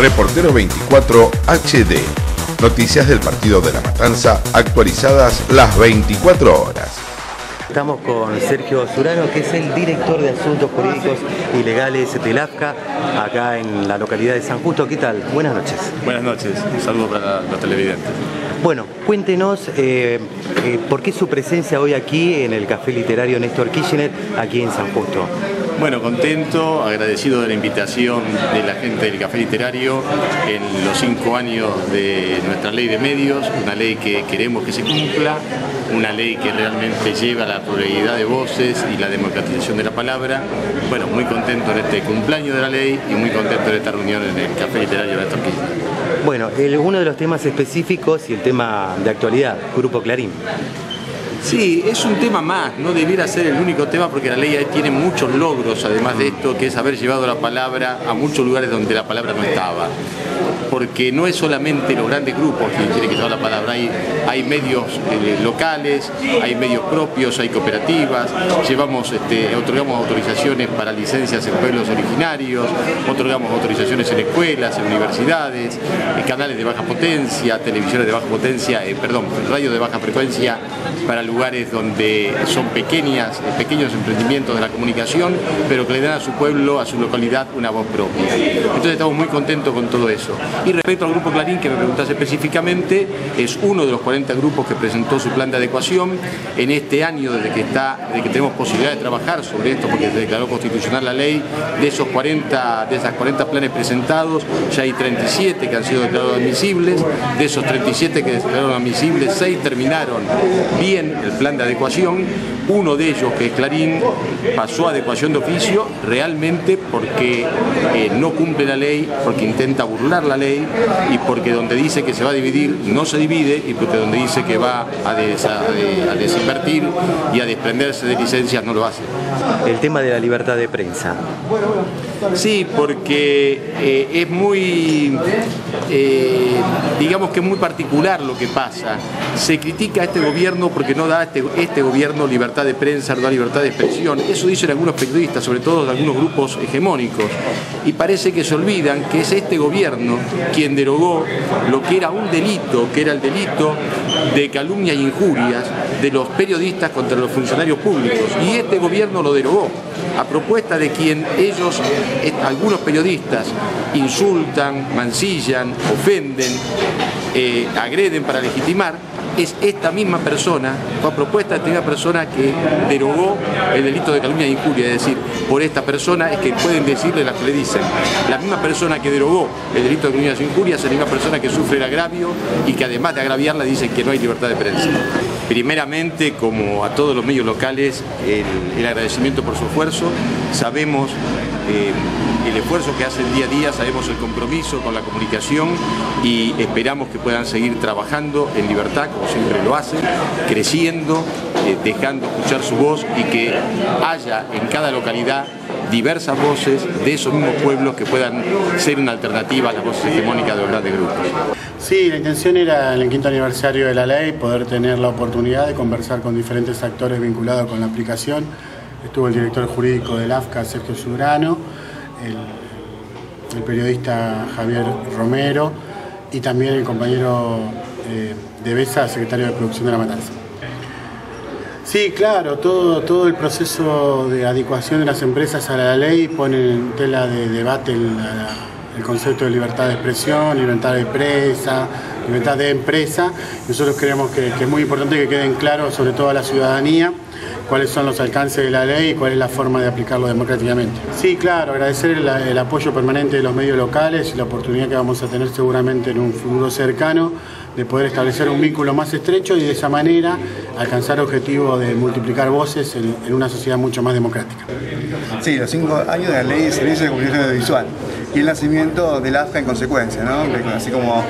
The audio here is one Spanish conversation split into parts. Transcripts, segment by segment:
Reportero 24 HD. Noticias del Partido de la Matanza actualizadas las 24 horas. Estamos con Sergio Surano, que es el director de Asuntos Jurídicos y Legales del AFCA, acá en la localidad de San Justo. ¿Qué tal? Buenas noches. Buenas noches, un saludo para los televidentes. Bueno, cuéntenos eh, eh, por qué su presencia hoy aquí en el Café Literario Néstor Kirchner, aquí en San Justo. Bueno, contento, agradecido de la invitación de la gente del Café Literario en los cinco años de nuestra ley de medios, una ley que queremos que se cumpla, una ley que realmente lleva la pluralidad de voces y la democratización de la palabra. Bueno, muy contento en este cumpleaños de la ley y muy contento en esta reunión en el Café Literario de Kirchner. Bueno, uno de los temas específicos y el tema de actualidad, Grupo Clarín. Sí, es un tema más, no debiera ser el único tema porque la ley tiene muchos logros, además de esto, que es haber llevado la palabra a muchos lugares donde la palabra no estaba. Porque no es solamente los grandes grupos quienes tienen que llevar la palabra, hay, hay medios eh, locales, hay medios propios, hay cooperativas, llevamos, este, otorgamos autorizaciones para licencias en pueblos originarios, otorgamos autorizaciones en escuelas, en universidades, en canales de baja potencia, televisiones de baja potencia, eh, perdón, radios de baja frecuencia para lugares donde son pequeñas, pequeños emprendimientos de la comunicación, pero que le dan a su pueblo, a su localidad, una voz propia. Entonces estamos muy contentos con todo eso. Y respecto al Grupo Clarín, que me preguntas específicamente, es uno de los 40 grupos que presentó su plan de adecuación. En este año, desde que, está, desde que tenemos posibilidad de trabajar sobre esto, porque se declaró constitucional la ley, de, esos 40, de esas 40 planes presentados, ya hay 37 que han sido declarados admisibles. De esos 37 que declararon admisibles, 6 terminaron bien el plan de adecuación. Uno de ellos, que es Clarín, pasó a adecuación de oficio realmente porque eh, no cumple la ley, porque intenta burlar la ley y porque donde dice que se va a dividir no se divide y porque donde dice que va a, desinvertir y a desprenderse de licencias no lo hace. El tema de la libertad de prensa. Sí, porque eh, es muy, eh, digamos que es muy particular lo que pasa. Se critica a este gobierno porque no da a este, este gobierno libertad de prensa, no da libertad de expresión. Eso dicen algunos periodistas, sobre todo de algunos grupos hegemónicos. Y parece que se olvidan que es este gobierno quien derogó lo que era un delito, que era el delito de calumnia e injurias de los periodistas contra los funcionarios públicos. Y este gobierno lo derogó a propuesta de quien ellos, eh, algunos periodistas, insultan, mancillan, ofenden, eh, agreden para legitimar, es esta misma persona, fue propuesta de esta misma persona que derogó el delito de calumnia e injuria, es decir, por esta persona es que pueden decirle las que le dicen. La misma persona que derogó el delito de calumnia e injuria es la misma persona que sufre el agravio y que además de agraviarla dicen que no hay libertad de prensa. Primeramente, como a todos los medios locales, el, agradecimiento por su esfuerzo. Sabemos eh, el esfuerzo que hacen día a día, sabemos el compromiso con la comunicación y esperamos que puedan seguir trabajando en libertad, como siempre lo hacen, creciendo, eh, dejando escuchar su voz y que haya en cada localidad diversas voces de esos mismos pueblos que puedan ser una alternativa a las voces hegemónicas de los grandes grupos. Sí, la intención era en el quinto aniversario de la ley poder tener la oportunidad de conversar con diferentes actores vinculados con la aplicación. Estuvo el director jurídico del AFCA, Sergio Sudrano, el, periodista Javier Romero y también el compañero eh, de Besa, secretario de Producción de La Matanza. Sí, claro, todo, todo el proceso de adecuación de las empresas a la ley pone en tela de debate el, concepto de libertad de expresión, libertad de empresa, libertad de empresa. Nosotros creemos que, es muy importante que queden claros, sobre todo a la ciudadanía, cuáles son los alcances de la ley y cuál es la forma de aplicarlo democráticamente. Sí, claro, agradecer el, apoyo permanente de los medios locales y la oportunidad que vamos a tener seguramente en un futuro cercano de poder establecer un vínculo más estrecho y de esa manera alcanzar el objetivo de multiplicar voces en, una sociedad mucho más democrática. Sí, los cinco años de la ley de servicio de comunicación audiovisual y el nacimiento del AFCA en consecuencia, ¿no? Así como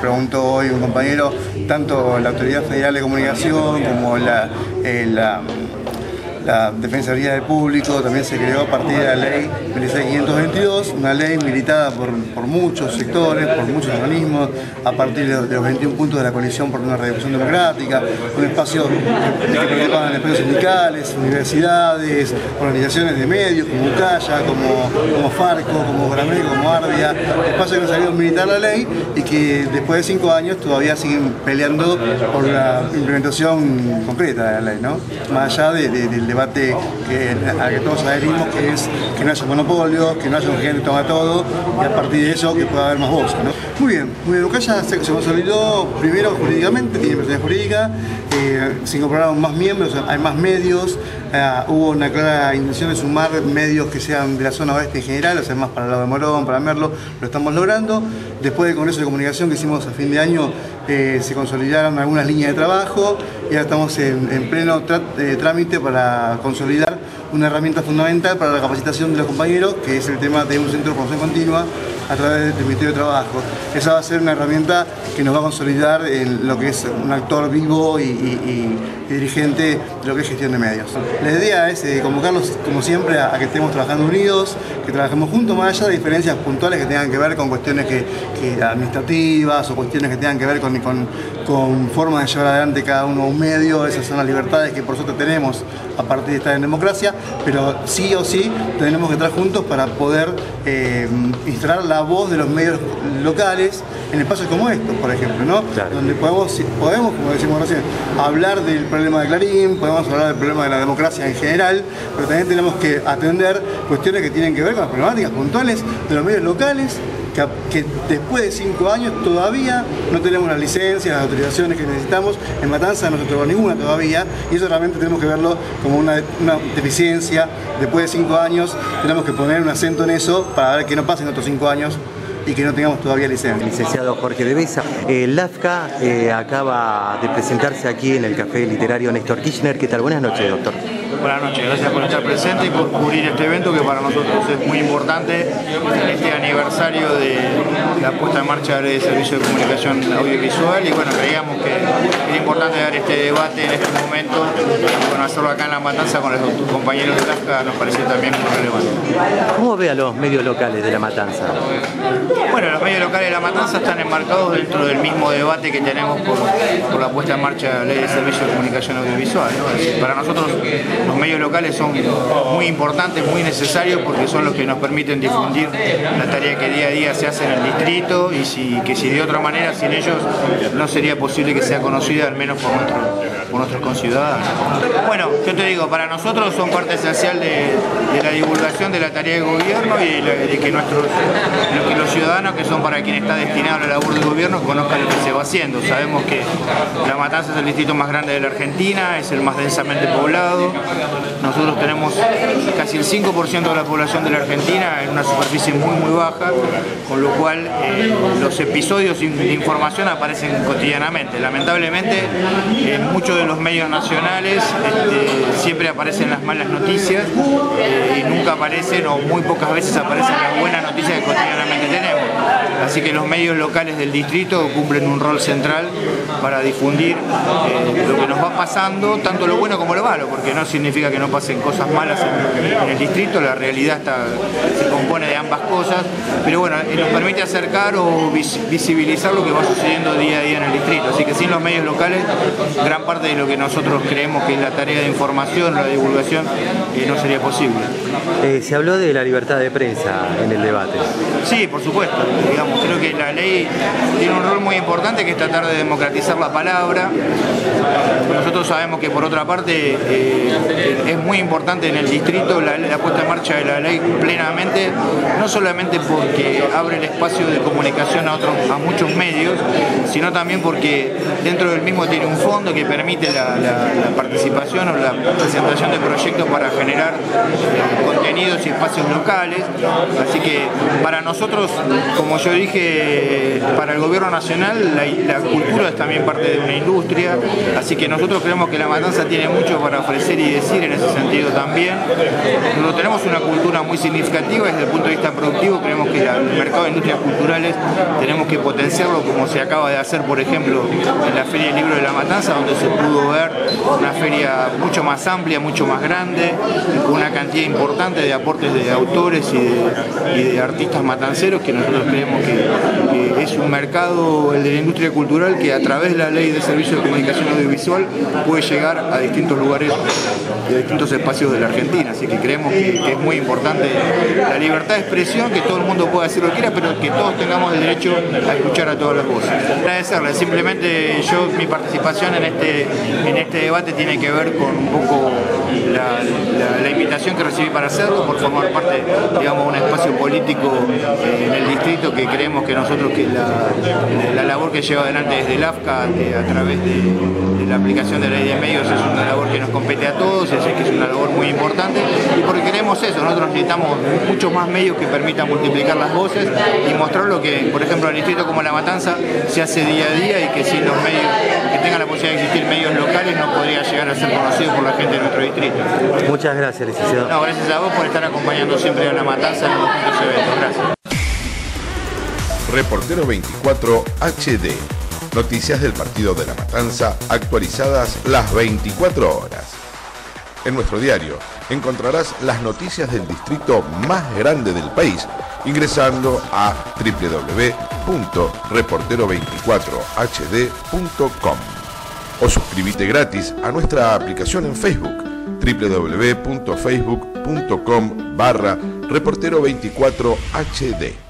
preguntó hoy un compañero, tanto la Autoridad Federal de Comunicación como la, eh, la Defensoría del Público también se creó a partir de la ley 26522, una ley militada por, muchos sectores, por muchos organismos, a partir de, los 21 puntos de la coalición por una revolución democrática, un espacio que participaban espacios sindicales, universidades, organizaciones de medios como UCAYA, como, como Farco, como Gramé, como Ardia, espacios que han salido militar la ley y que después de cinco años todavía siguen peleando por la implementación concreta de la ley, ¿no? Más allá del debate que, a que todos adherimos, que es que no haya monopolio, que no haya un gente que toma todo y a partir de eso que pueda haber más voces, ¿no? Muy bien, muy bien, Ucaya se, se consolidó primero jurídicamente, tiene personalidad jurídica, eh, se incorporaron más miembros, hay más medios, eh, hubo una clara intención de sumar medios que sean de la zona oeste en general, o sea, más para el lado de Morón, para Merlo, lo estamos logrando. Después del Congreso de Comunicación que hicimos a fin de año, eh, se consolidaron algunas líneas de trabajo y ahora estamos en, pleno eh, trámite para consolidar una herramienta fundamental para la capacitación de los compañeros, que es el tema de un centro de formación continua a través del Ministerio de Trabajo. Esa va a ser una herramienta que nos va a consolidar en lo que es un actor vivo y, dirigente de lo que es gestión de medios. La idea es eh, convocarlos, como siempre, a, que estemos trabajando unidos, que trabajemos juntos, más allá de diferencias puntuales que tengan que ver con cuestiones que, administrativas o cuestiones que tengan que ver con, con, con forma de llevar adelante cada uno un medio, esas son las libertades que por suerte tenemos a partir de estar en democracia, pero sí o sí tenemos que estar juntos para poder eh, instalar la voz de los medios locales en espacios como estos, por ejemplo, ¿no? Donde podemos, podemos, como decimos recién, hablar del problema de Clarín, podemos hablar del problema de la democracia en general, pero también tenemos que atender cuestiones que tienen que ver con las problemáticas puntuales de los medios locales que, después de cinco años todavía no tenemos las licencias, las autorizaciones que necesitamos. En Matanza no se trabó ninguna todavía y eso realmente tenemos que verlo como una, deficiencia. Después de cinco años tenemos que poner un acento en eso para ver que no pasen otros cinco años y que no tengamos todavía licencia. Licenciado Jorge de Besa, el AFCA eh, acaba de presentarse aquí en el Café Literario Néstor Kirchner. ¿Qué tal? Buenas noches, doctor. Buenas noches, gracias por estar presente y por cubrir este evento que para nosotros es muy importante en este aniversario de la puesta en marcha de la ley de servicio de comunicación audiovisual y bueno, creíamos que es importante dar este debate en este momento y bueno, hacerlo acá en La Matanza con los compañeros de AFCA nos parece también muy relevante. ¿Cómo ve a los medios locales de La Matanza? Bueno, los medios locales de La Matanza están enmarcados dentro del mismo debate que tenemos por, la puesta en marcha de la ley de servicio de comunicación audiovisual. Para nosotros los medios locales son muy importantes, muy necesarios porque son los que nos permiten difundir la tarea que día a día se hace en el distrito y que si de otra manera sin ellos no sería posible que sea conocida al menos por, por nuestros conciudadanos. Bueno, yo te digo, para nosotros son parte esencial de, la divulgación de la tarea de gobierno y de, que nuestros los ciudadanos que son para quien está destinado la labor del gobierno conozcan lo que se va haciendo. Sabemos que La Matanza es el distrito más grande de la Argentina, es el más densamente poblado, nosotros tenemos casi el 5% de la población de la Argentina en una superficie muy muy baja, con lo cual eh, los episodios de información aparecen cotidianamente. Lamentablemente en muchos de los medios nacionales este, siempre aparecen las malas noticias y nunca aparecen o muy pocas veces aparecen las buenas noticias que cotidianamente tenemos. Así que los medios locales del distrito cumplen un rol central para difundir eh, lo que nos va pasando, tanto lo bueno como lo malo, porque no significa que no pasen cosas malas en, el distrito, la realidad está, se compone de ambas cosas, pero bueno, eh, nos permite acercar o visibilizar lo que va sucediendo día a día en el distrito. Así que sin los medios locales, gran parte de lo que nosotros creemos que es la tarea de información, la divulgación, eh, no sería posible. se habló de la libertad de prensa en el debate. Sí, por supuesto. Digamos, creo que la ley tiene un rol muy importante que es tratar de democratizar la palabra. Nosotros sabemos que por otra parte eh, es muy importante en el distrito la, puesta en marcha de la ley plenamente, no solamente porque abre el espacio de comunicación a, otros, a muchos medios, sino también porque dentro del mismo tiene un fondo que permite la, participación o la presentación de proyectos para generar eh, contenidos y espacios locales. Así que para nosotros, como yo dije, para el gobierno nacional la, cultura es también parte de una industria, así que nosotros creemos que la matanza tiene mucho para ofrecer y decir en ese sentido también. Nosotros tenemos una cultura muy significativa desde el punto de vista productivo, creemos que el mercado de industrias culturales tenemos que potenciarlo como se acaba de hacer, por ejemplo, en la Feria del Libro de la Matanza, donde se pudo ver una feria mucho más amplia, mucho más grande, con una cantidad importante de aportes de autores y de, artistas matanceros que nosotros creemos que, es un mercado, el de la industria cultural, que a través de la ley de servicios de comunicación audiovisual puede llegar a distintos lugares de distintos espacios de la Argentina. Así que creemos que, es muy importante la libertad de expresión, que todo el mundo pueda hacer lo que quiera, pero que todos tengamos el derecho a escuchar a todas las voces. Agradecerle, simplemente yo, mi participación en este, en este debate tiene que ver con un poco la, invitación que recibí para hacerlo, por formar parte, digamos, de un espacio político eh, en el distrito que creemos que nosotros, que la, labor que lleva adelante desde el AFCA a través de, la aplicación de la ley de medios es una labor que nos compete a todos, es que es una labor muy importante y porque queremos eso, nosotros necesitamos muchos más medios que permitan multiplicar las voces y mostrar lo que, por ejemplo, el distrito como La Matanza se hace día a día y que sin los medios, que tengan la posibilidad de existir medios locales no podría llegar a ser conocido por la gente de nuestro distrito. Muchas gracias, licenciado. No, gracias a vos por estar acompañando siempre a La Matanza en los distintos eventos. Gracias. Reportero 24 HD. Noticias del partido de La Matanza actualizadas las 24 horas. En nuestro diario encontrarás las noticias del distrito más grande del país ingresando a www.reportero24hd.com o suscríbete gratis a nuestra aplicación en Facebook www.facebook.com barra reportero24hd.